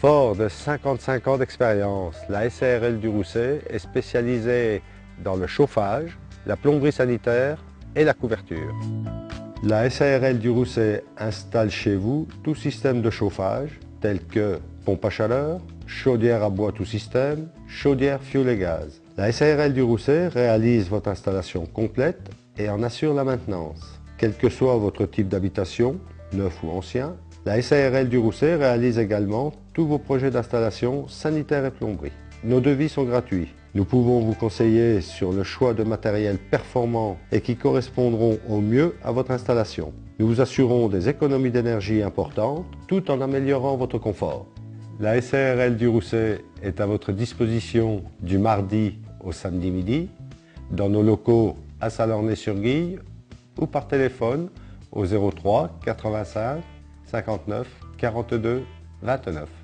Fort de 55 ans d'expérience, la SARL du Rousset est spécialisée dans le chauffage, la plomberie sanitaire et la couverture. La SARL du Rousset installe chez vous tout système de chauffage tel que pompe à chaleur, chaudière à bois tout système, chaudière fioul et gaz. La SARL du Rousset réalise votre installation complète et en assure la maintenance. Quel que soit votre type d'habitation, neuf ou ancien, la SARL du Rousset réalise également tous vos projets d'installation sanitaire et plomberie. Nos devis sont gratuits. Nous pouvons vous conseiller sur le choix de matériel performant et qui correspondront au mieux à votre installation. Nous vous assurons des économies d'énergie importantes tout en améliorant votre confort. La SARL du Rousset est à votre disposition du mardi au samedi midi dans nos locaux à Salornay-sur-Guille ou par téléphone au 03 85 59 42 29.